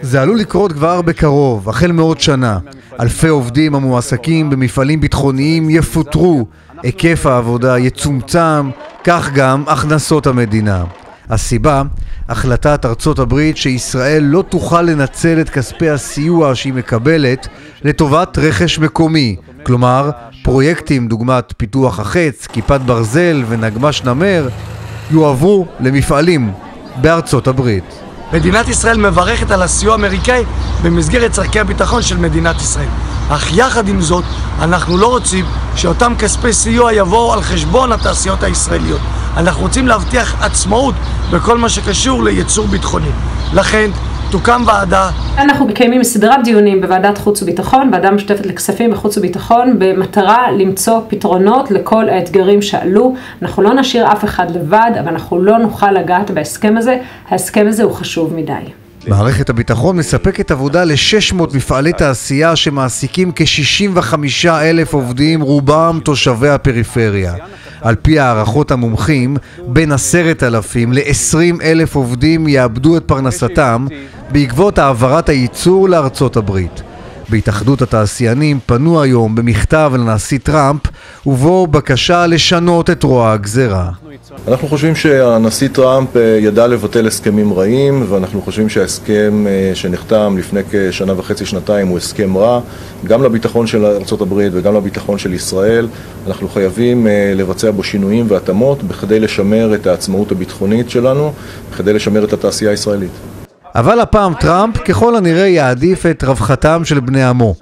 זה עלול לקרות כבר בקרוב, החל מעוד שנה. אלפי עובדים המועסקים במפעלים ביטחוניים יפוטרו, היקף העבודה יצומצם, כך גם הכנסות המדינה. הסיבה, החלטת ארצות הברית שישראל לא תוכל לנצל את כספי הסיוע שהיא מקבלת לטובת רכש מקומי, כלומר פרויקטים דוגמת פיתוח החץ, כיפת ברזל ונגמש נמר יועברו למפעלים בארצות הברית. מדינת ישראל מברכת על הסיוע האמריקאי במסגרת צורכי הביטחון של מדינת ישראל. אך יחד עם זאת, אנחנו לא רוצים שאותם כספי סיוע יבואו על חשבון התעשיות הישראליות. אנחנו רוצים להבטיח עצמאות בכל מה שקשור לייצור ביטחוני. לכן, תוקם ועדה. אנחנו מקיימים סדרת דיונים בוועדת חוץ וביטחון, ועדה משותפת לכספים וחוץ וביטחון, במטרה למצוא פתרונות לכל האתגרים שעלו. אנחנו לא נשאיר אף אחד לבד, אבל אנחנו לא נוכל לגעת בהסכם הזה. ההסכם הזה הוא חשוב מדי. מערכת הביטחון מספקת עבודה ל-600 מפעלי תעשייה שמעסיקים כ-65 אלף עובדים, רובם תושבי הפריפריה. על פי הערכות המומחים, בין עשרת אלפים ל-20 אלף עובדים יאבדו את פרנסתם בעקבות העברת הייצור לארצות הברית. בהתאחדות התעשיינים פנו היום במכתב לנשיא טראמפ ובו בקשה לשנות את רוע הגזרה. אנחנו חושבים שהנשיא טראמפ אה, ידע לבטל הסכמים רעים ואנחנו חושבים שההסכם אה, שנחתם לפני כשנה וחצי, שנתיים הוא הסכם רע גם לביטחון של ארה"ב וגם לביטחון של ישראל. אנחנו חייבים אה, לבצע בו שינויים והתאמות בכדי לשמר את העצמאות הביטחונית שלנו, בכדי לשמר את התעשייה הישראלית. אבל הפעם טראמפ ככל הנראה יעדיף את רווחתם של בני עמו.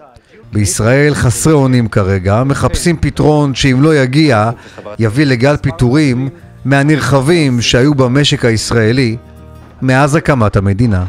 בישראל חסרי אונים כרגע, מחפשים פתרון שאם לא יגיע, יביא לגל פיטורים מהנרחבים שהיו במשק הישראלי מאז הקמת המדינה.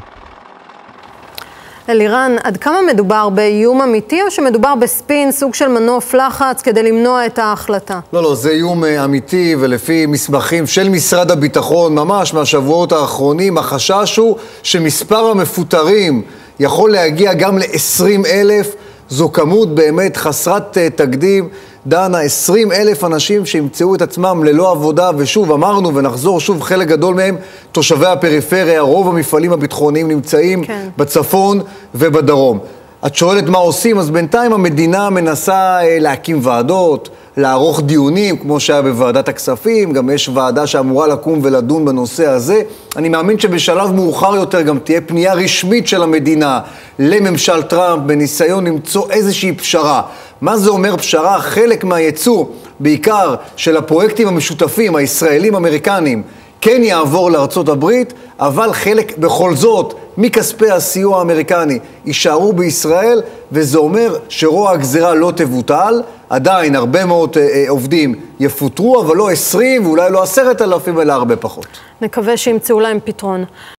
אלירן, עד כמה מדובר באיום אמיתי או שמדובר בספין, סוג של מנוף לחץ כדי למנוע את ההחלטה? לא, לא, זה איום אה, אמיתי ולפי מסמכים של משרד הביטחון, ממש מהשבועות האחרונים, החשש הוא שמספר המפוטרים יכול להגיע גם ל-20 אלף. זו כמות באמת חסרת אה, תקדים. דנה, 20 אלף אנשים שימצאו את עצמם ללא עבודה, ושוב, אמרנו ונחזור שוב, חלק גדול מהם תושבי הפריפריה, רוב המפעלים הביטחוניים נמצאים כן. בצפון ובדרום. את שואלת מה עושים, אז בינתיים המדינה מנסה אה, להקים ועדות, לערוך דיונים, כמו שהיה בוועדת הכספים, גם יש ועדה שאמורה לקום ולדון בנושא הזה. אני מאמין שבשלב מאוחר יותר גם תהיה פנייה רשמית של המדינה לממשל טראמפ בניסיון למצוא איזושהי פשרה. מה זה אומר פשרה? חלק מהייצוא, בעיקר של הפרויקטים המשותפים, הישראלים-אמריקנים, כן יעבור לארצות הברית, אבל חלק בכל זאת מכספי הסיוע האמריקני יישארו בישראל, וזה אומר שרוע הגזירה לא תבוטל. עדיין הרבה מאוד אה, אה, עובדים יפוטרו, אבל לא 20 ואולי לא עשרת אלפים, אלא הרבה פחות. נקווה שימצאו להם פתרון.